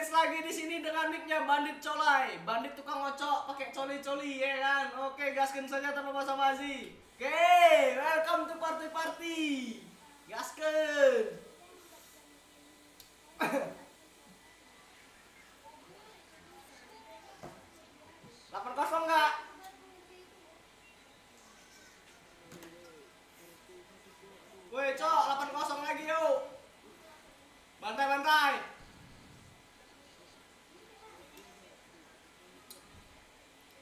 rematch lagi di sini dengan nicknya Bandit Colai. Bandit tukang ngocok pakai coli-coli ya kan. Oke, gaskan saja tanpa basa-basi. Oke, welcome to party party. Gaskan. Delapan kosong nggak? Woi, cok, 8 kosong lagi yuk. Bantai-bantai.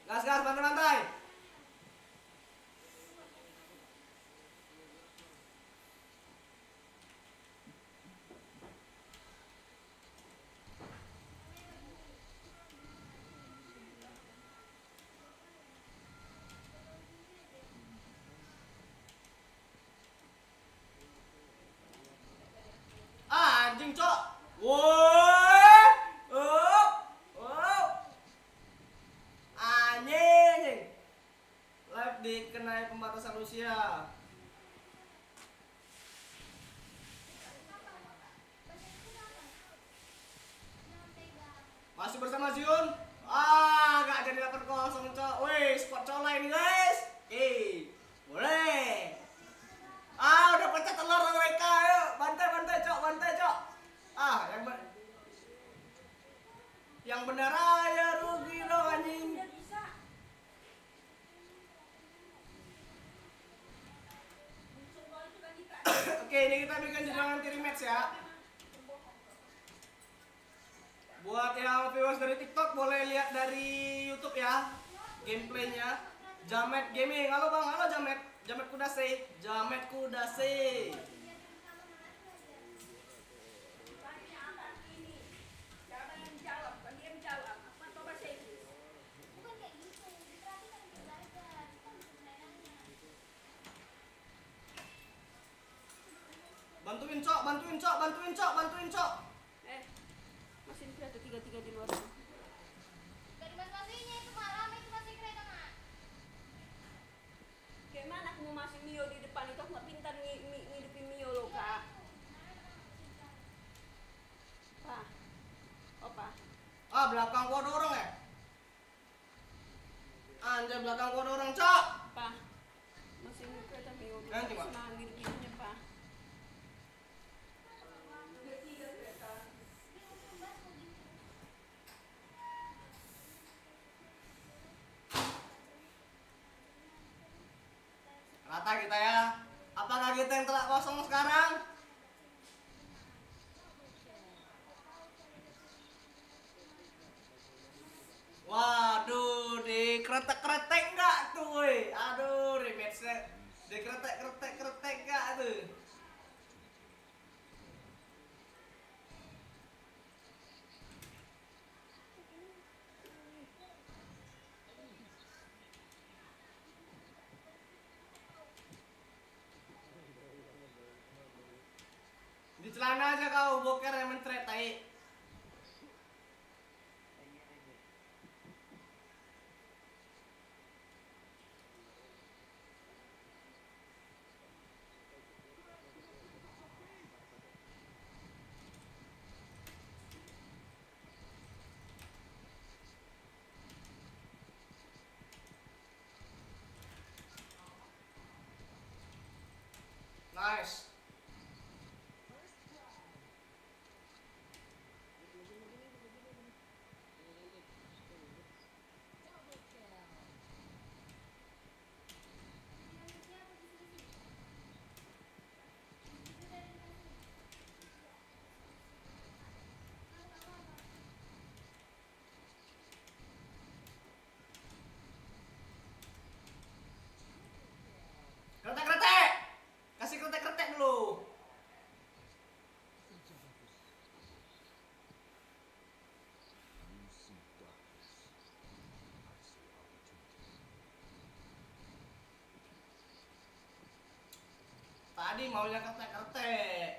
Gas, gas, bantai-bantai. Ah, anjing, cok. Woi. Oh. Oh. Anjing. Live dikenai pembatasan usia. Masih bersama Zion? Ah, gak jadi 8-0, cok. Wih, squad cola ini, guys. Oke, boleh. Ah, udah pecah telur mereka. Ayo, bantai, bantai, cok, bantai, cok. Ah, yang be- yang benar aja rugi dong anjing. Oke, ini kita bikin judul nanti rematch ya. Buat yang viewers dari TikTok boleh lihat dari YouTube ya gameplaynya. Jamet Gaming, halo bang, halo Jamet. Jamet Kudase, Jamet Kudase. Bantuin cok, bantuin cok, bantuin cok, bantuin cok. Eh, mesin ada tiga-tiga di luar. Dari mas-masinya itu malam itu masih kereta mak. Kayak mana aku mau masih Mio di depan itu aku nggak pintar ng- ng- ngidupin Mio loh kak. Pak, opa. Ah, belakang gua dorong ya. Anjay, belakang gua dorong cok. Pak, mesin kereta Mio. Nanti, Pak. Kita ya. Apakah kita yang telah kosong sekarang? Waduh, di kretek-kretek enggak tuh, woi. Aduh, rematchnya di kretek-kretek-kretek enggak tuh. Nice. Tadi maunya kretek-kretek.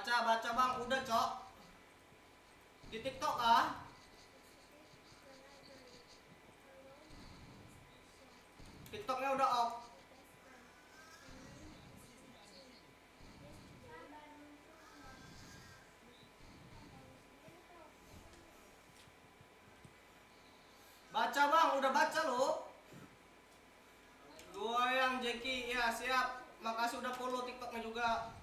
Baca, baca bang, udah cok. Di tiktok ah. Tiktoknya udah off. Baca bang, udah baca lo. Yang Jeki, ya siap. Makasih udah follow tiktoknya juga.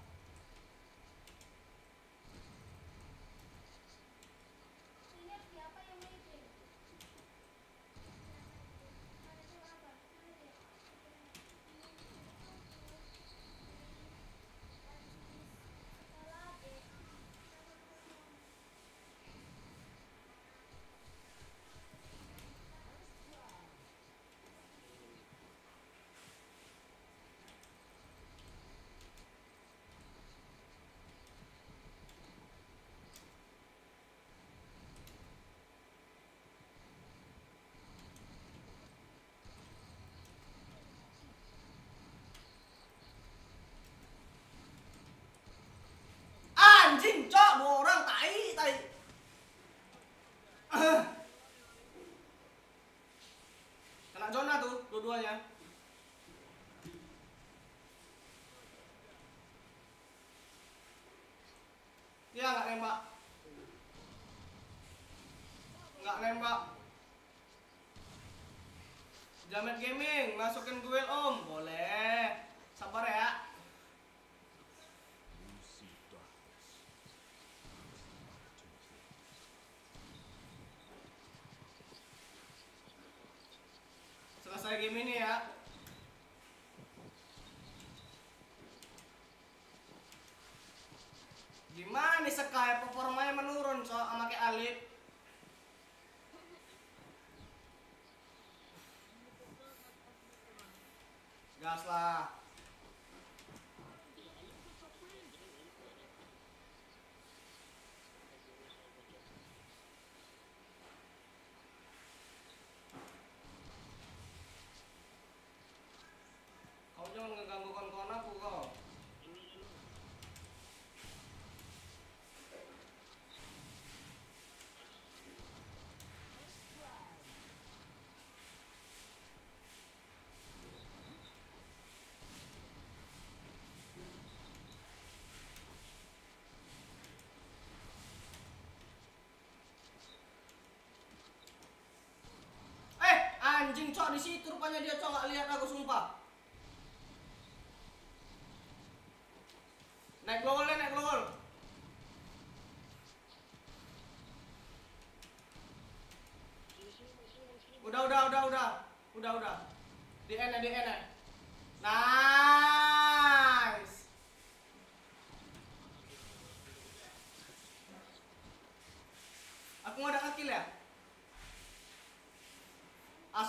Jamet Gaming, masukin gue om. Boleh. anjing cok di situ rupanya dia cok lihat aku sumpah.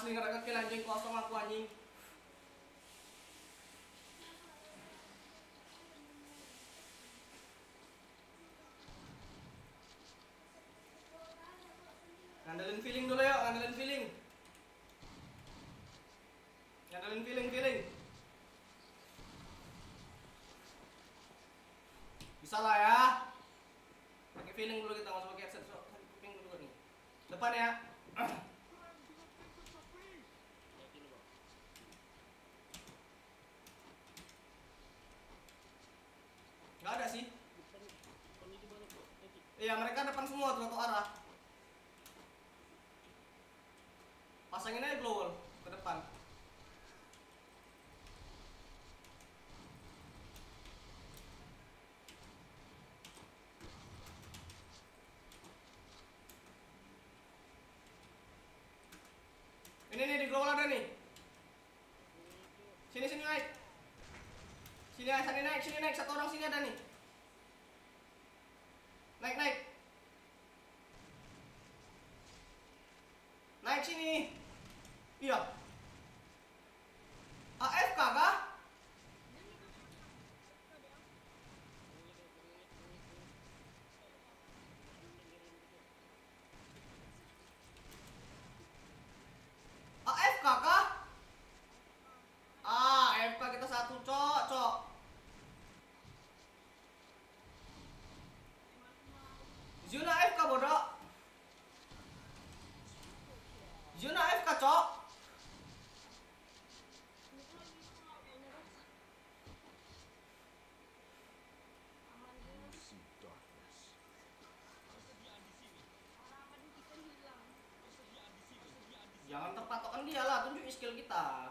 mengarahkan ke anjing kosong aku anjing. Iya, mereka depan semua tuh satu arah. Pasangin aja glow wall ke depan. Ini nih di glow wall ada nih. Sini sini naik. Sini sini naik, sini naik satu orang sini ada nih. Terpatokan dia lah, tunjuk skill kita.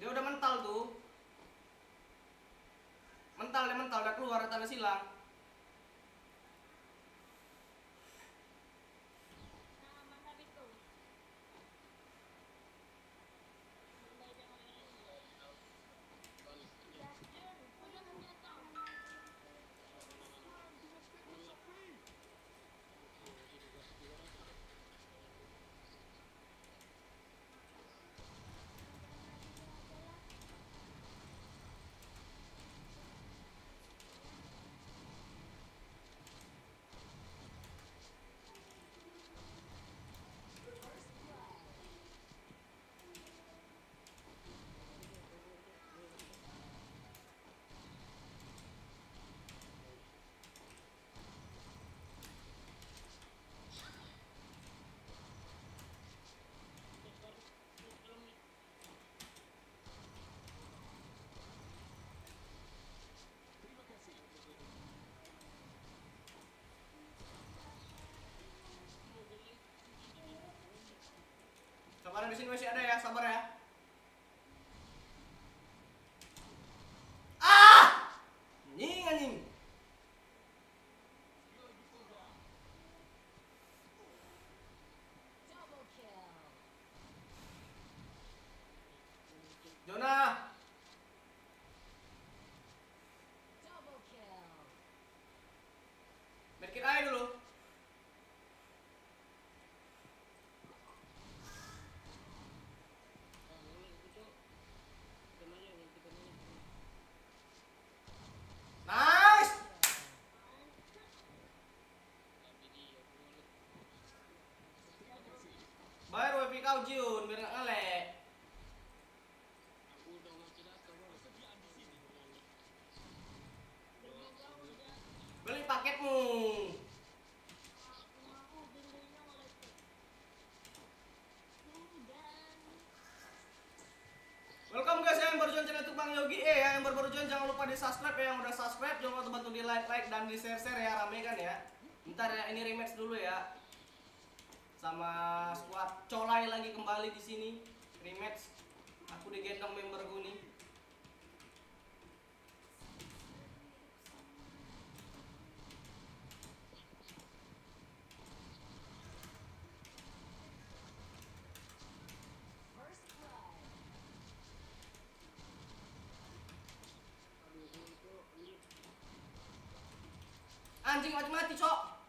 Dia udah mental tuh. Mental, dia mental, udah keluar tanda silang. Sabar di sini masih ada ya, sabar ya. Ah! Anjing anjing. Jonah. Medkit aja dulu. Nice. WP kau Jun biar nggak ngelek. Beli paketmu. Welcome guys yang baru join channel itu Bang Yogi eh ya, yang baru baru join jangan lupa di subscribe ya yang udah subscribe jangan lupa bantu di like like dan di share share ya ramekan ya. Ntar ya ini rematch dulu ya sama squad colai lagi kembali di sini rematch. Aku digendong memberku nih. Anjing mati-mati, Cok.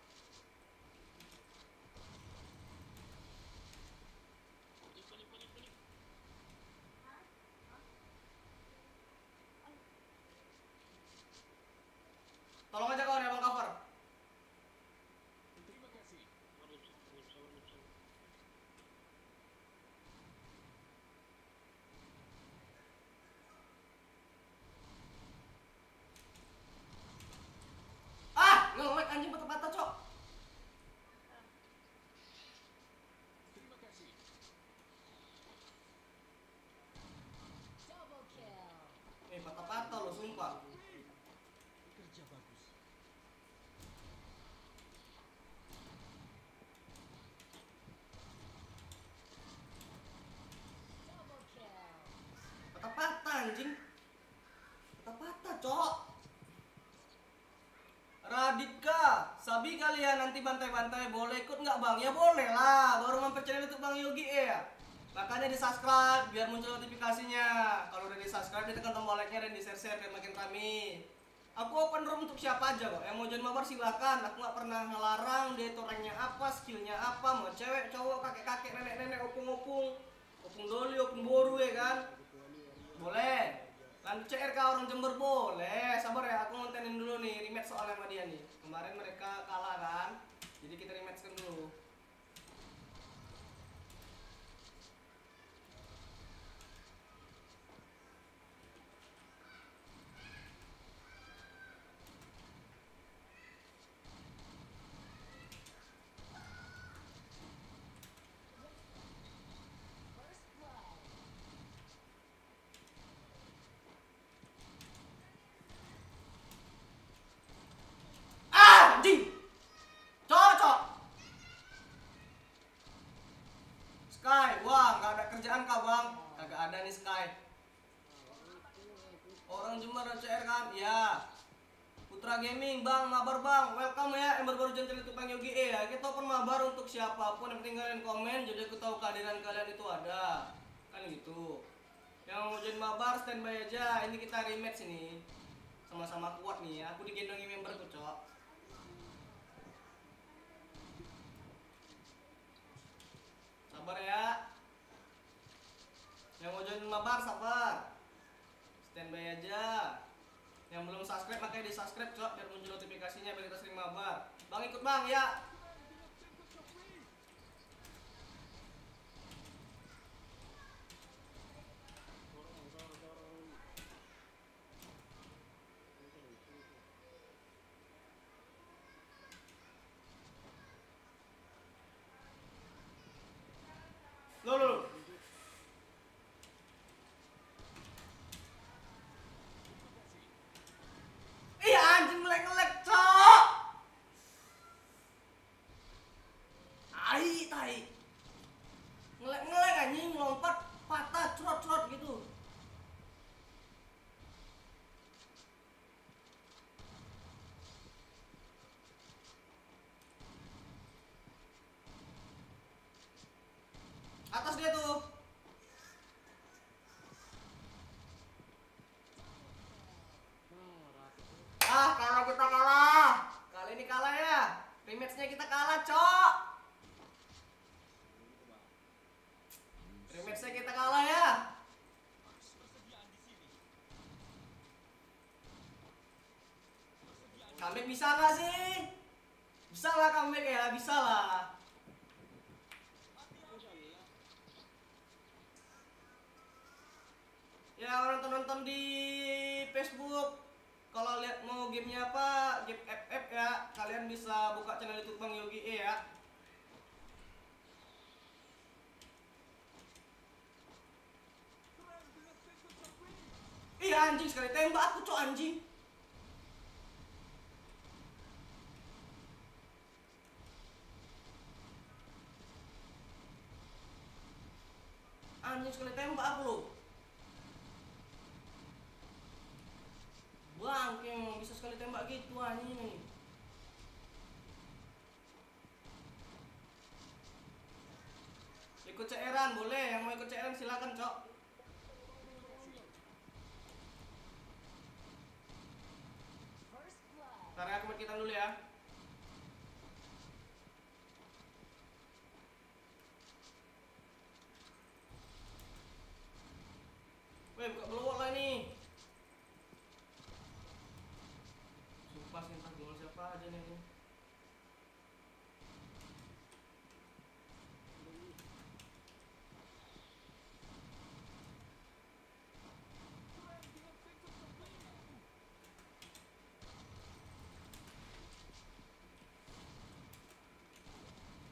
Tolong aja kawan ya bang cover. Ah, nge-lag anjing patah-patah, Cok. Kalian nanti bantai-bantai boleh ikut nggak bang? Ya boleh lah. Baru mampir channel Bang Yogi ya. Makanya di subscribe biar muncul notifikasinya. Kalau udah di subscribe ditekan tombol like-nya dan di share-share biar makin rame. Aku open room untuk siapa aja kok. Yang mau join mabar silakan. Aku nggak pernah ngelarang dia itu ranknya apa, skillnya apa, mau cewek, cowok, kakek-kakek, nenek-nenek, opung-opung, opung doli, opung boru ya kan. Boleh. Lanjut CRK orang Jember boleh. Sabar ya, aku ngontenin dulu nih rematch soalnya sama dia nih. Kemarin mereka kalah kan. Jadi kita rematchkan dulu. Ah, anjing. Cocok. Sky, wah nggak ada kerjaan kah bang? Kagak ada nih Sky. Orang Jember CR kan? Ya. Putra Gaming, Bang, mabar Bang, welcome ya, yang join channel Tukang Yogi E ya Kita open mabar untuk siapa pun yang penting komen, jadi aku tahu kehadiran kalian itu ada Kan gitu Yang mau join mabar, standby aja, ini kita rematch ini Sama-sama kuat nih ya, aku digendongi memberku cok Sabar ya. Yang mau join mabar sabar. Standby aja. Yang belum subscribe makanya di subscribe cok biar muncul notifikasinya biar kita sering mabar. Bang ikut bang ya. Lo lo. lo. Iya anjing melek-melek cok. Tai tai. Ngelek-ngelek anjing lompat patah curot-curot gitu. Atas dia tuh. Ah, kalah kita kalah. Kali ini kalah ya. Rematchnya kita kalah, Cok. Rematchnya kita kalah ya. Comeback bisa nggak sih? Bisa lah comeback ya, bisa lah. Ya nonton-nonton di Facebook. Kalau lihat mau gamenya apa game FF ya. Kalian bisa buka channel YouTube Bang Yogi E ya. Iya anjing sekali tembak aku cok anjing. Anjing sekali tembak aku loh Bang, yang gitu anjing nih. Ikut CR-an boleh, yang mau ikut CR silakan, Cok. Ntar ya, aku kita dulu ya. Weh, buka blowok lah nih. Sumpah sih aja nih.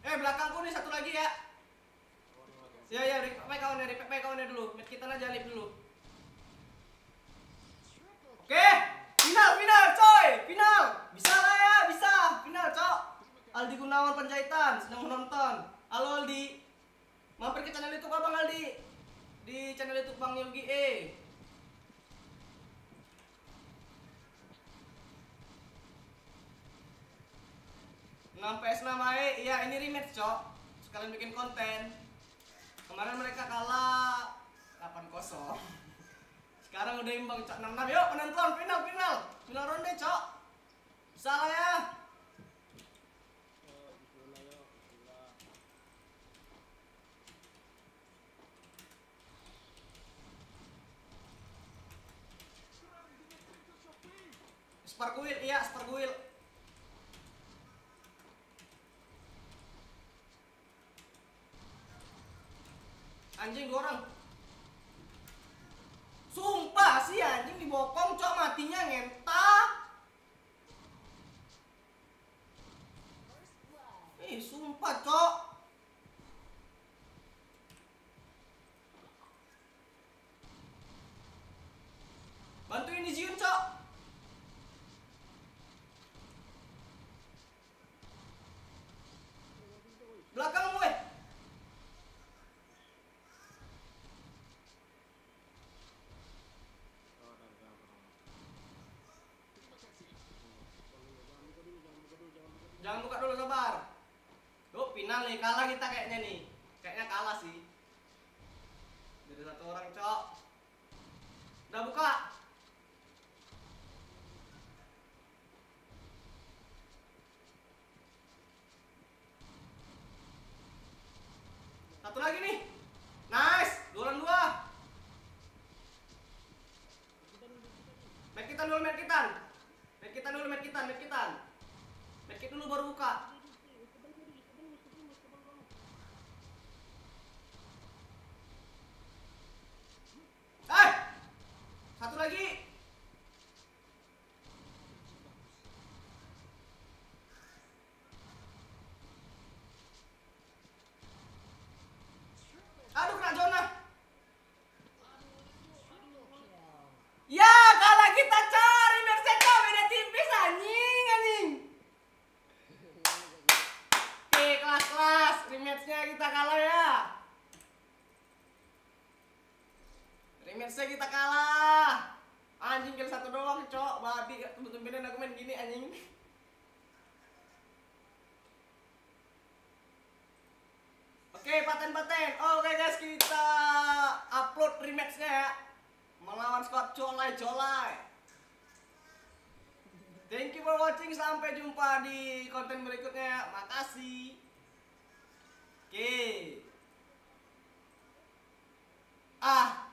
Eh belakangku nih satu lagi ya. Ya ya, repack kawannya, repack kawannya dulu. Kita aja lip dulu. Oke, final, final, coy, final. Bisa lah ya, bisa, final, cok. Aldi Gunawan Panjaitan sedang menonton. Halo Aldi, mampir ke channel YouTube abang Aldi di channel YouTube Bang Yogi E. PS namanya, iya ini rematch cok. Sekalian bikin konten. Kemarin mereka kalah 8-0 Sekarang udah imbang cok. 6-6 Yuk penonton, final, final. Final ronde cok. Bisa lah ya Sparkwheel, iya Sparkwheel dua orang Sumpah sih anjing dibokong cok matinya ngentak Ih sumpah cok Bantuin di Zion cok Belakang gue Jangan buka sabar. Tuh final nih, kalah kita kayaknya nih. Kayaknya kalah sih. Jadi satu orang, Cok. Udah buka. Satu lagi nih. Nice, dua lawan dua. Main kita dulu, main kita. Main kita dulu, main kita, main kita. Medkit dulu baru buka. Eh! Satu lagi. Aduh kena zona. Ya, kalah kita cari Mercedes beda tipis anjing anjing. Oke, kelas-kelas rematchnya kita kalah ya. Rematchnya kita kalah. Anjing kill satu doang, cok. Babi, tumben-tumbenan aku main gini anjing. Oke, paten-paten. Oke guys, kita upload rematchnya ya. Melawan squad colai-colai. Thank you for watching. Sampai jumpa di konten berikutnya. Makasih. Oke. Ah.